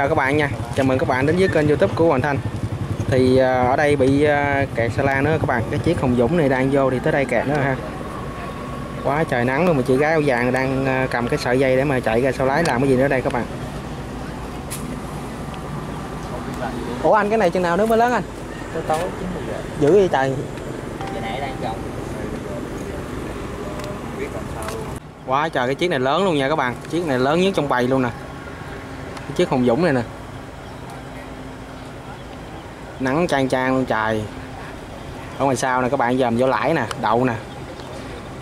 chào các bạn nha. Chào mừng các bạn đến với kênh youtube của Hoàng Thanh. Thì à, ở đây bị à, kẹt xà lan nữa các bạn. Cái chiếc Hồng Dũng này đang vô thì tới đây kẹt nữa ha. Quá trời nắng luôn mà chị gái áo vàng đang à, cầm cái sợi dây để mà chạy ra sau lái làm cái gì nữa đây các bạn? Ủa anh cái này chừng nào nước mới lớn anh? tối tối Dữ vậy trời. Quá trời cái chiếc này lớn luôn nha các bạn. Chiếc này lớn nhất trong bầy luôn nè chiếc Hùng Dũng này nè. Nắng chang chang luôn trời. Ở ngoài sau nè các bạn dòm vô lãi nè Đậu nè.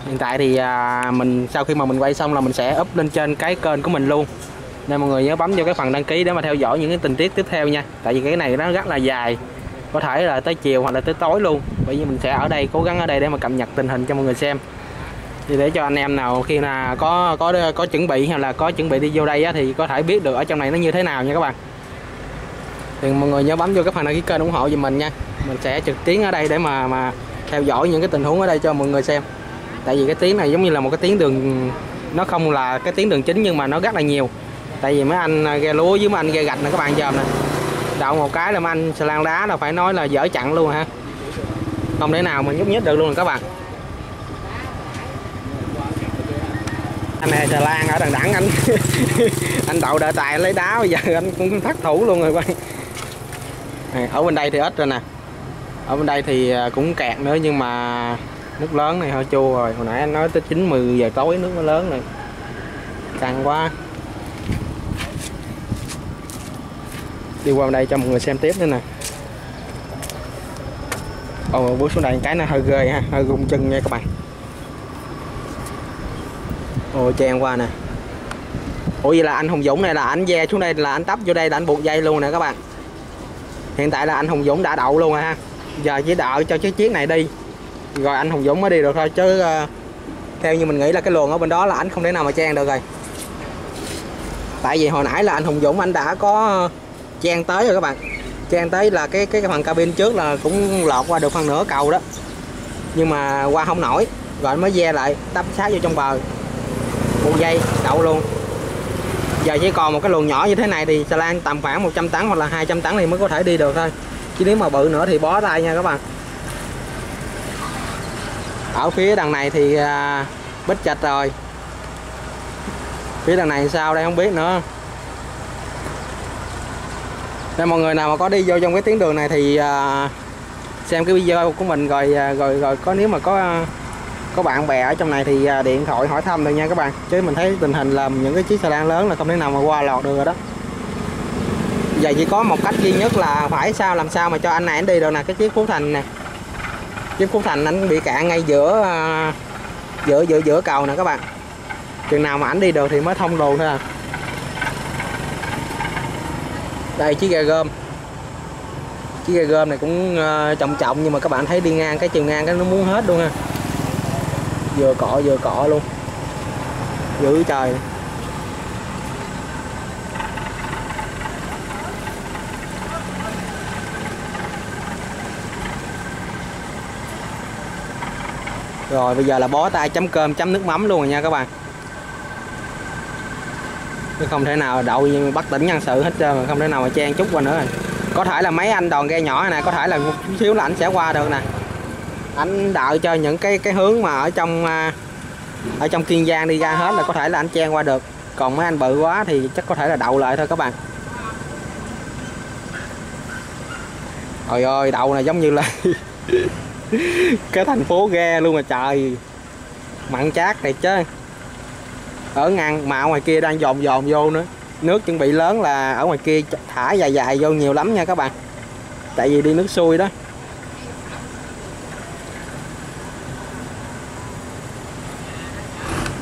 Hiện tại thì à, mình sau khi mà mình quay xong là mình sẽ up lên trên cái kênh của mình luôn. Nên mọi người nhớ bấm vô cái phần đăng ký để mà theo dõi những cái tình tiết tiếp theo nha. Tại vì cái này nó rất là dài. Có thể là tới chiều hoặc là tới tối luôn. Bởi vì mình sẽ ở đây cố gắng ở đây để mà cập nhật tình hình cho mọi người xem thì để cho anh em nào khi là có có có chuẩn bị hay là có chuẩn bị đi vô đây á, thì có thể biết được ở trong này nó như thế nào nha các bạn. Thì mọi người nhớ bấm vô cái phần đăng ký kênh ủng hộ giùm mình nha. Mình sẽ trực tiến ở đây để mà mà theo dõi những cái tình huống ở đây cho mọi người xem. Tại vì cái tiếng này giống như là một cái tiếng đường nó không là cái tiếng đường chính nhưng mà nó rất là nhiều. Tại vì mấy anh à, ghe lúa với mấy anh ghe gạch nè các bạn dòm nè. Đậu một cái là mấy anh xà lan đá là phải nói là dở chặn luôn ha không thể nào mà nhúc nhích được luôn rồi các bạn. Anh này xà lan ở đằng đẳng anh. Anh đậu đợi tài lấy đá bây giờ anh cũng thất thủ luôn rồi bạn ở bên đây thì ít rồi nè. Ở bên đây thì à, cũng kẹt nữa nhưng mà nước lớn này hơi chua rồi. Hồi nãy anh nói tới 9 10 giờ tối nước nó lớn này. Căng quá. Đi qua bên đây cho mọi người xem tiếp nữa nè. Ồ, bước xuống đây cái nó hơi ghê ha hơi rung chân nha các bạn. Ồ chen qua nè. Ủa vậy là anh Hùng Dũng này là anh ve xuống đây là anh tấp vô đây là anh buộc dây luôn nè các bạn. Hiện tại là anh Hùng Dũng đã đậu luôn rồi ha. Giờ chỉ đợi cho chiếc chiếc này đi. Rồi anh Hùng Dũng mới đi được thôi chứ uh, Theo như mình nghĩ là cái luồng ở bên đó là anh không thể nào mà chen được rồi. Tại vì hồi nãy là anh Hùng Dũng anh đã có ờ, chen tới rồi các bạn. Chen tới là cái cái, cái phần cabin trước là cũng lọt qua được phần nửa cầu đó. Nhưng mà qua không nổi. Rồi anh mới ve lại tấp sát vô trong bờ bộ dây đậu luôn. Giờ chỉ còn một cái luồng nhỏ như thế này thì xà lan tầm khoảng 100 tấn hoặc là 200 tấn thì mới có thể đi được thôi. Chứ nếu mà bự nữa thì bó tay nha các bạn. Ở phía đằng này thì à, bích chạch rồi. Phía đằng này sao đây không biết nữa. Nên mọi người nào mà có đi vô trong cái tuyến đường này thì à, xem cái video của mình rồi à, rồi rồi có nếu mà có à, có bạn bè ở trong này thì à, điện thoại hỏi thăm được nha các bạn. Chứ mình thấy tình hình làm những cái chiếc xà lan lớn là không thể nào mà qua lọt được rồi đó. Giờ chỉ có một cách duy nhất là phải sao làm sao mà cho anh này anh đi được nè, cái chiếc phú thành nè. Chiếc phú thành anh bị cạn ngay giữa à, giữa giữa giữa cầu nè các bạn. Chừng nào mà anh đi được thì mới thông luồng thôi à. Đây, chiếc ghe gom. Chiếc ghe gom này cũng à, trọng trọng nhưng mà các bạn thấy đi ngang, cái chiều ngang cái nó muốn hết luôn ha vừa cọ vừa cọ luôn. Dữ trời. Rồi, bây giờ là bó tay chấm cơm, chấm nước mắm luôn rồi nha các bạn. Chứ không thể nào đậu nhưng bắt tỉnh nhân sự hết trơn mà không thể nào mà chen chút qua nữa. Rồi có thể là mấy anh đòn ghe nhỏ này, có thể là một chút xíu là anh sẽ qua được nè anh đợi cho những cái cái hướng mà ở trong à, ở trong kiên giang đi ra hết là có thể là anh chen qua được. Còn mấy anh bự quá thì chắc có thể là đậu lại thôi các bạn. Trời ơi, đậu này giống như là cái thành phố ghe luôn mà trời. Mặn chát này chứ. Ở ngang, mà ở ngoài kia đang dồn dồn vô nữa. Nước chuẩn bị lớn là ở ngoài kia thả dài dài vô nhiều lắm nha các bạn. Tại vì đi nước xuôi đó.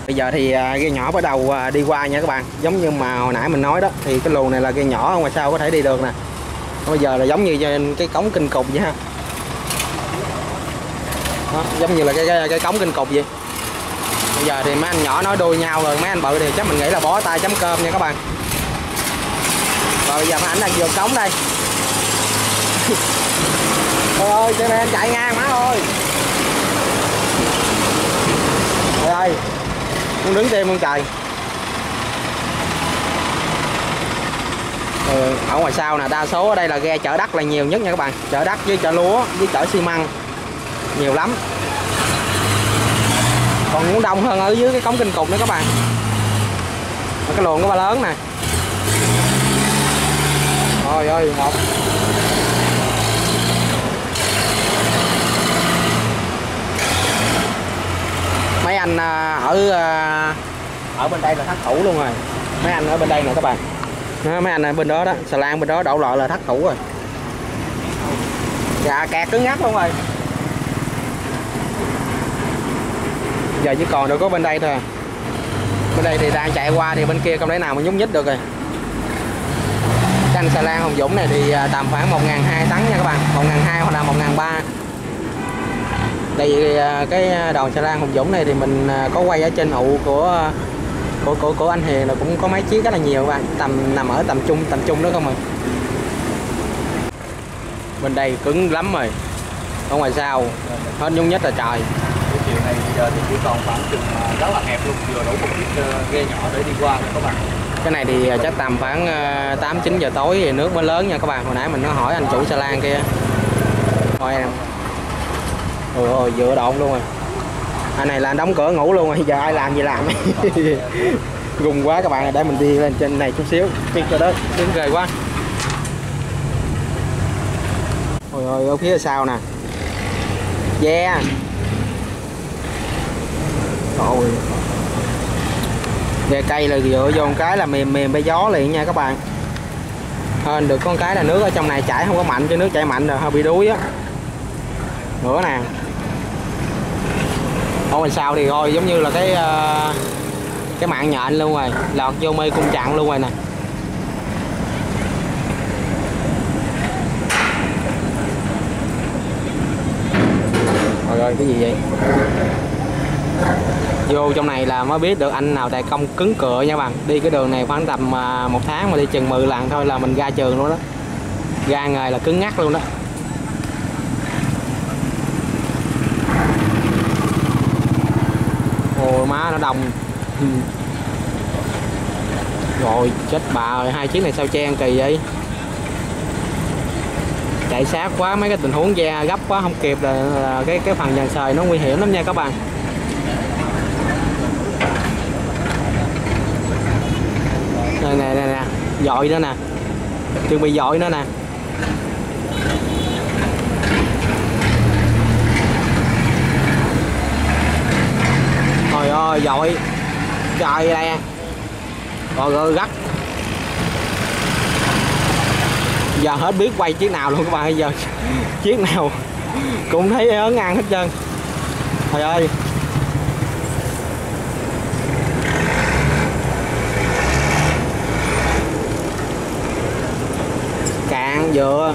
Bây giờ thì à, ghe nhỏ bắt đầu à, đi qua nha các bạn. Giống như mà hồi nãy mình nói đó thì cái luồng này là ghe nhỏ không ngoài sau có thể đi được nè. Bây giờ là giống như trên cái cống kinh cục vậy ha. Đó, giống như là cái, cái, cái cống kinh cục vậy. Bây giờ thì mấy anh nhỏ nói đuôi nhau rồi mấy anh bự thì chắc mình nghĩ là bó tay chấm cơm nha các bạn. Rồi bây giờ mấy anh đang vượt cống đây. Trời ơi, trên này anh chạy ngang má ơi. Trời ơi con đứng tim luôn trời ừ, ở ngoài sau nè đa số ở đây là ghe chở đất là nhiều nhất nha các bạn. Chở đất với chở lúa với chở xi măng. Nhiều lắm. Còn cũng đông hơn ở dưới cái cống kinh cục nữa các bạn. Ở cái luồng của ba lớn nè. Trời ơi một. Mấy anh à, ở à, ở bên đây là thắt thủ luôn rồi. Mấy anh ở bên đây nè các bạn. Đó, mấy anh ở bên đó đó xà lan bên đó đậu lợi là thắt thủ rồi. Dạ kẹt cứng ngắc luôn rồi. Giờ chỉ còn được có bên đây thôi à. bên đây thì đang chạy qua thì bên kia không thể nào mà nhúc nhích được rồi. Canh xà lan Hồng Dũng này thì tầm khoảng 1 200 tấn nha các bạn. 1 200 hoặc là 1 300 tại vì à, cái đòn xà lan Hồng Dũng này thì mình à, có quay ở trên hụ của của của của anh Hiền là cũng có mấy chiếc rất là nhiều các bạn. Tầm nằm ở tầm trung tầm trung đó không rồi bên đây cứng lắm rồi. Ở ngoài sau. Hết nhúng nhất là trời. Chiều này bây giờ thì chỉ còn khoảng chừng à, rất là hẹp luôn vừa đủ một chiếc ờ, ghe nhỏ để đi qua các bạn. Cái này thì chắc tầm khoảng 8 9 giờ tối thì nước mới lớn nha các bạn. Hồi nãy mình có hỏi anh chủ xà lan kia. Thôi em ôi ôi vừa độn luôn rồi. Anh này là anh đóng cửa ngủ luôn rồi, giờ ai làm gì làm. Gùng quá các bạn để mình đi lên trên này chút xíu. Đi cho đó đứng ghê quá. Ôi ôi ở phía sau nè. Yeah. Ôi. Ghe cây là dựa vô một cái là mềm mềm bay gió liền nha các bạn. Hên được con cái là nước ở trong này chảy không có mạnh, chứ nước chảy mạnh rồi, hơi bị đuối á. Nữa nè ở ngoài sao thì thôi giống như là cái uh, cái mạng nhện luôn rồi. Lọt vô mê cung chặn luôn rồi nè. Rồi ơi cái gì vậy? Vô trong này là mới biết được anh nào tài công cứng cựa nha bạn. Đi cái đường này khoảng tầm ờ, một tháng mà đi chừng 10 lần thôi là mình ra trường luôn đó. Ra nghề là cứng ngắc luôn đó. Ôi má nó đông. Rồi chết bà rồi hai chiếc này sao chen kỳ vậy? Chạy sát quá mấy cái tình huống da gấp quá không kịp là, là cái cái phần dàn sời nó nguy hiểm lắm nha các bạn. Nè nè nè nè dội nữa nè. Chuẩn bị dội nữa nè. Rồi dội. Trời đây. Rồi rồi, gắt. Giờ hết biết quay chiếc nào luôn các bạn giờ chiếc nào cũng thấy ớn ăn hết trơn. Trời ơi. Cạn dừa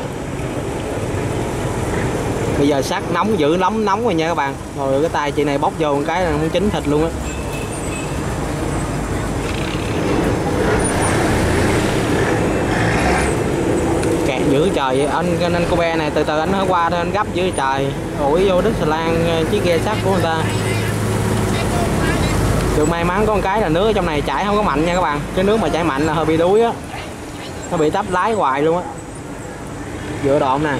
bây giờ sắt nóng giữ nóng nóng rồi nha các bạn. Rồi cái tay chị này bóc vô một cái là muốn chín thịt luôn á kẹt dữ trời. Anh anh cô bé này, từ từ anh nói qua thôi, anh gấp dữ trời. Ủi vô đứt xà lan ờ, chiếc ghe sắt của người ta. Được, may mắn có một cái là nước ở trong này chảy không có mạnh nha các bạn. Cái nước mà chảy mạnh là hơi bị đuối á. Nó bị tấp lái hoài luôn á. Giữa độn nè.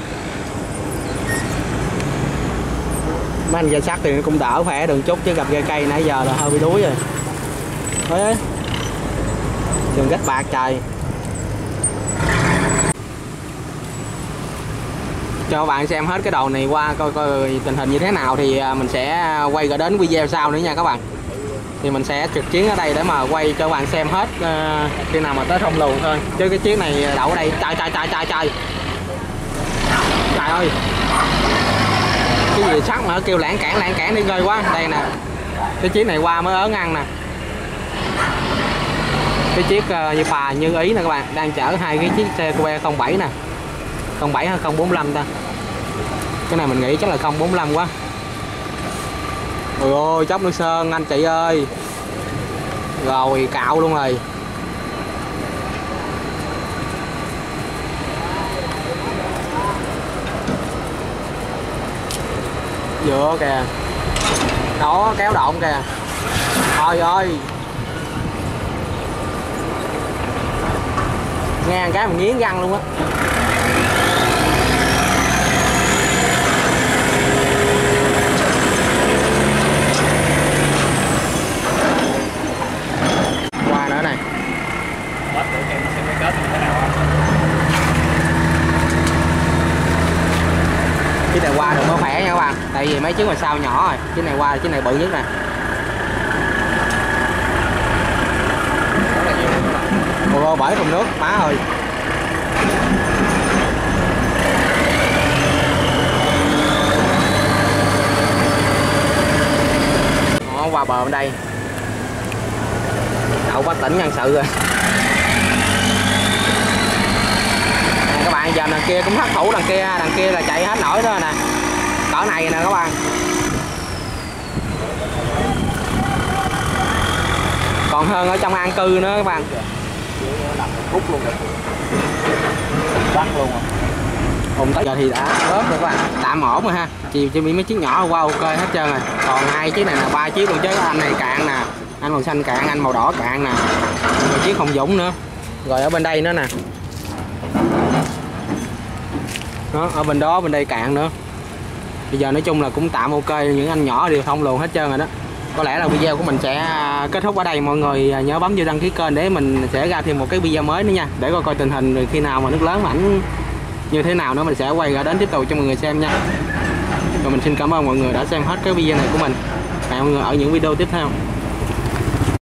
Mấy anh ghe sắt thì cũng đỡ khỏe đường chút, chứ gặp ghe cây nãy giờ là hơi bị đuối rồi. Thôi đường cách bạc trời. Cho bạn xem hết cái đầu này qua coi coi tình hình như thế nào thì à, mình sẽ à, quay gửi đến video sau nữa nha các bạn. Thì mình sẽ trực chiến ở đây để mà quay cho bạn xem hết uh, khi nào mà tới thông luồng thôi. Chứ cái chiếc này đậu ở đây trời trời trời trời trời. Trời ơi. Cái gì sắt mà kêu lãng cản lãng cản đi ghê quá. Đây nè. Cái chiếc này qua mới ớn ăn nè. Cái chiếc uh, như phà như ý nè các bạn. Đang chở hai cái chiếc xe Kobe 07 nè. 07 hay 045 ta cái này mình nghĩ chắc là 045 quá. Ôi ôi, chốc nước sơn, anh chị ơi. Rồi, cạo luôn rồi. Giữa kìa. Đó, kéo động kìa. Thôi ơi. Nghe cái mà nghiến răng luôn á qua nữa này Hết thử xem xem cái kết như thế nào không chiếc này qua được có khỏe nha các bạn tại vì mấy chiếc ngoài sau nhỏ rồi. Chiếc này qua, cái chiếc này bự nhất nè. Rất lô nhiều bởi thùng nước, má ơi. Nó qua bờ bên đây. Đậu quá tỉnh nhân sự rồi. Các bạn giờ đằng kia cũng thất thủ, đằng kia đằng kia là chạy hết nổi thôi nè cỡ này nè các bạn. Còn hơn ở trong an cư nữa các bạn. Dưới luôn rồi bắt luôn ủng tới giờ thì đã bớt rồi các bạn. Tạm ổn rồi ha. Chiều chỉ bị mấy chiếc nhỏ qua ok hết trơn rồi. Còn hai chiếc này là ba chiếc luôn chứ. Anh này cạn nè, anh màu xanh cạn, anh màu đỏ cạn nè. Rồi chiếc không dũng nữa. Rồi ở bên đây nữa nè. Đó, ở bên đó, bên đây cạn nữa bây giờ nói chung là cũng tạm ok, những anh nhỏ đều thông luồn hết trơn rồi đó. Có lẽ là video của mình sẽ à, kết thúc ở đây. Mọi người à, nhớ bấm vô đăng ký kênh để mình sẽ ra thêm một cái video mới nữa nha, để coi coi tình hình khi nào mà nước lớn ảnh như thế nào nữa mình sẽ quay ra đến tiếp tục cho mọi người xem nha. Rồi mình xin cảm ơn mọi người đã xem hết cái video này của mình. Hẹn mọi người ở những video tiếp theo.